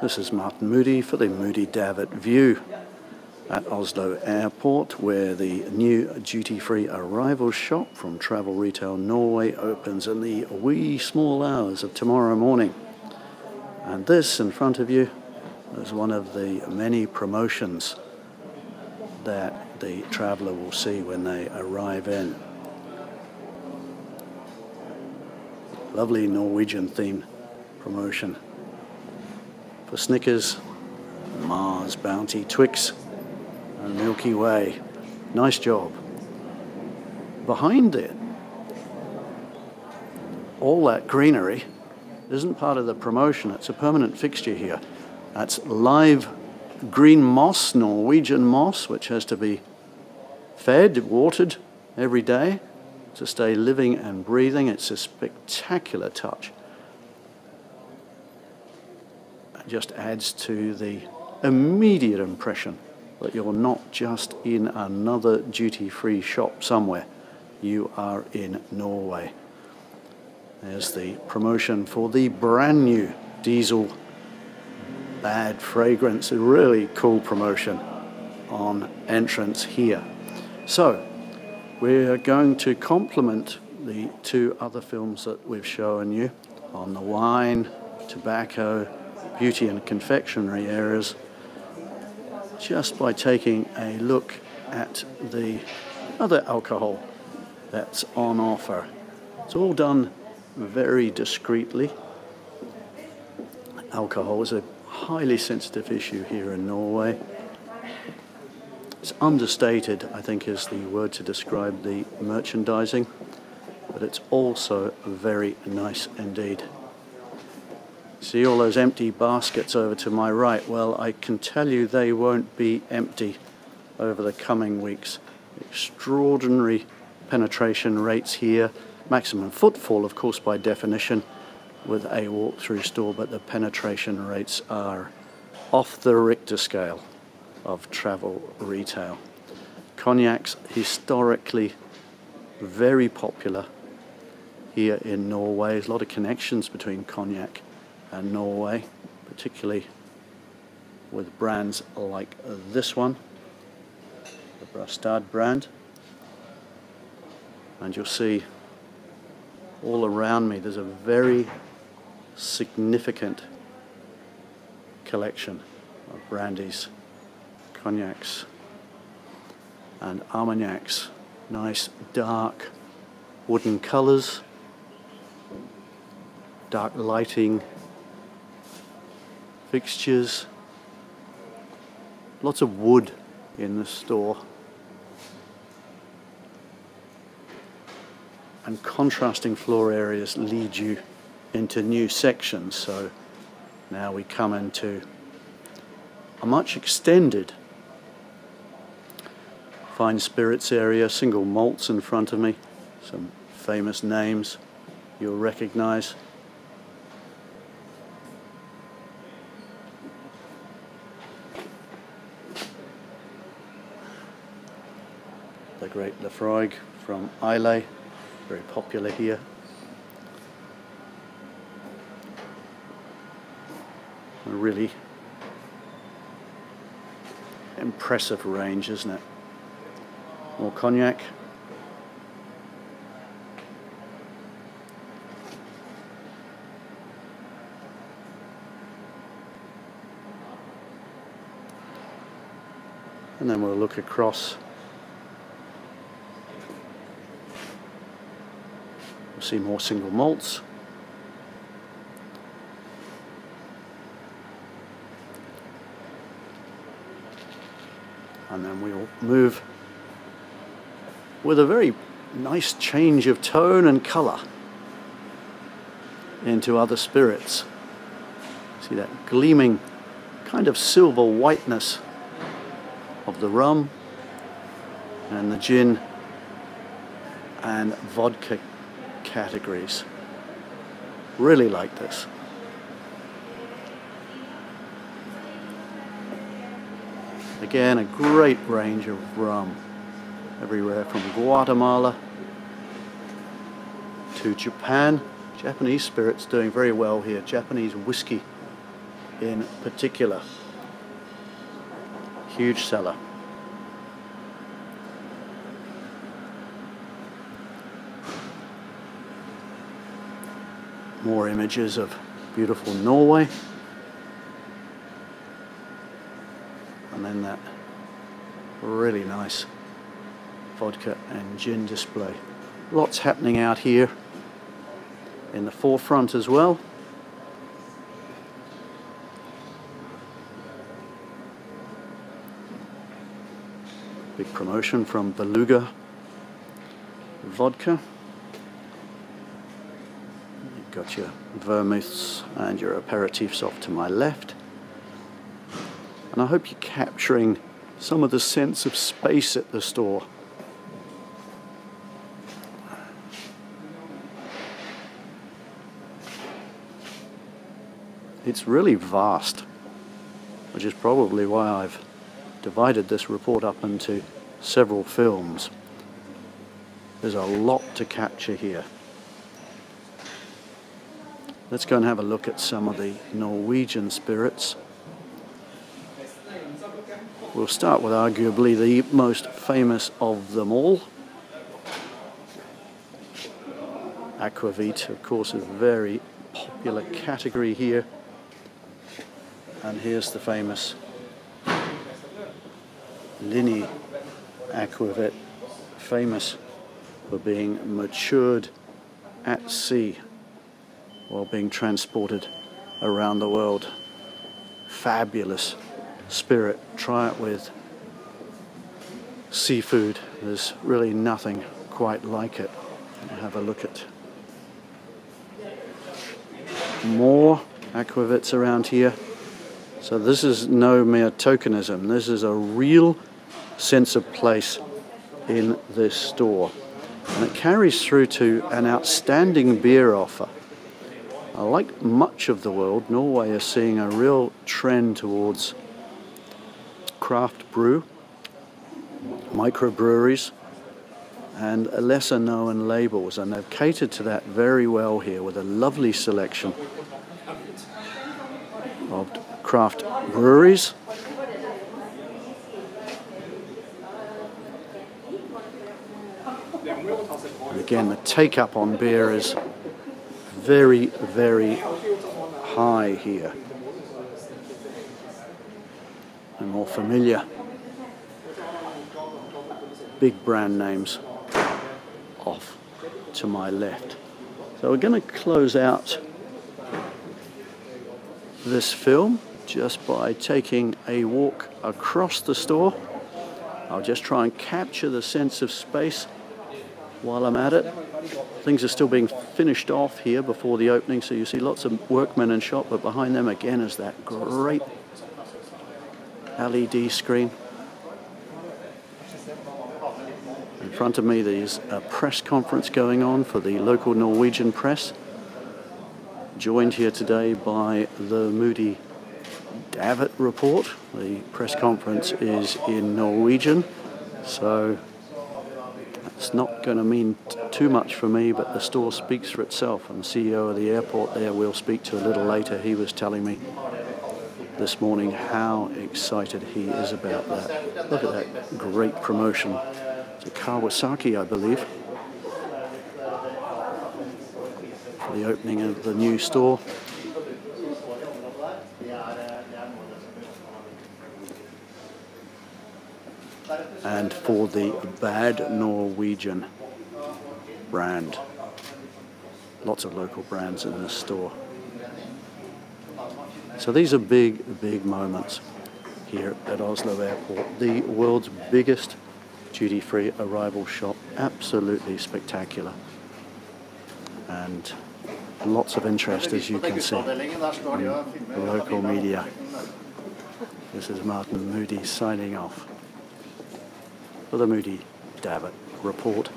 This is Martin Moodie for the Moodie Davitt View at Oslo Airport, where the new duty free arrival shop from Travel Retail Norway opens in the wee small hours of tomorrow morning. And this in front of you is one of the many promotions that the traveller will see when they arrive in. Lovely Norwegian themed promotion for Snickers, Mars, Bounty, Twix, and Milky Way. Nice job. Behind it, all that greenery isn't part of the promotion, it's a permanent fixture here. That's live green moss, Norwegian moss, which has to be fed, watered every day to stay living and breathing. It's a spectacular touch. Just adds to the immediate impression that you're not just in another duty free shop somewhere, you are in Norway. There's the promotion for the brand new diesel bad fragrance, a really cool promotion on entrance here. So, we're going to complement the two other films that we've shown you on the wine, tobacco, beauty and confectionery areas just by taking a look at the other alcohol that's on offer. It's all done very discreetly. Alcohol is a highly sensitive issue here in Norway. It's understated, I think, is the word to describe the merchandising, but it's also very nice indeed. See all those empty baskets over to my right? Well, I can tell you they won't be empty over the coming weeks. Extraordinary penetration rates here. Maximum footfall, of course, by definition, with a walk-through store, but the penetration rates are off the Richter scale of travel retail. Cognacs, historically very popular here in Norway. There's a lot of connections between cognac and Norway, particularly with brands like this one, the Braastad brand. And you'll see all around me there's a very significant collection of brandies, cognacs, and armagnacs. Nice dark wooden colours, dark lighting fixtures, lots of wood in the store. And contrasting floor areas lead you into new sections. So now we come into a much extended fine spirits area, single malts in front of me, some famous names you'll recognize. The great Laphroaig from Islay, very popular here. A really impressive range, isn't it? More cognac. And then we'll look across see more single malts. And then we'll move with a very nice change of tone and colour into other spirits. See that gleaming kind of silver whiteness of the rum and the gin and vodka categories. Really like this. Again, a great range of rum. Everywhere from Guatemala to Japan. Japanese spirits doing very well here. Japanese whiskey in particular. Huge seller. More images of beautiful Norway. And then that really nice vodka and gin display. Lots happening out here in the forefront as well. Big promotion from Beluga Vodka. Got your vermouths and your aperitifs off to my left. And I hope you're capturing some of the sense of space at the store. It's really vast, which is probably why I've divided this report up into several films. There's a lot to capture here. Let's go and have a look at some of the Norwegian spirits. We'll start with arguably the most famous of them all. Aquavit, of course, is a very popular category here. And here's the famous Linie Aquavit, famous for being matured at sea while being transported around the world. Fabulous spirit. Try it with seafood. There's really nothing quite like it. Have a look at more aquavits around here. So this is no mere tokenism. This is a real sense of place in this store. And it carries through to an outstanding beer offer. Uh, like much of the world, Norway is seeing a real trend towards craft brew, microbreweries, and lesser known labels. And they've catered to that very well here with a lovely selection of craft breweries. Again, the take up on beer is very, very high here. And more familiar big brand names off to my left. So we're going to close out this film just by taking a walk across the store. I'll just try and capture the sense of space while I'm at it. Things are still being finished off here before the opening, so you see lots of workmen in shop, but behind them again is that great LED screen. In front of me there's a press conference going on for the local Norwegian press. Joined here today by the Moodie Davitt report. The press conference is in Norwegian, so it's not going to mean too much for me, but the store speaks for itself. And the CEO of the airport there we'll speak to a little later. He was telling me this morning how excited he is about that. Look at that great promotion to Kawasaki, I believe. For the opening of the new store. And for the Bad Norwegian brand. Lots of local brands in this store. So these are big, big moments here at Oslo Airport. The world's biggest duty-free arrival shop. Absolutely spectacular. And lots of interest, as you can see, local media. This is Martin Moodie signing off for the Moodie Davitt Report.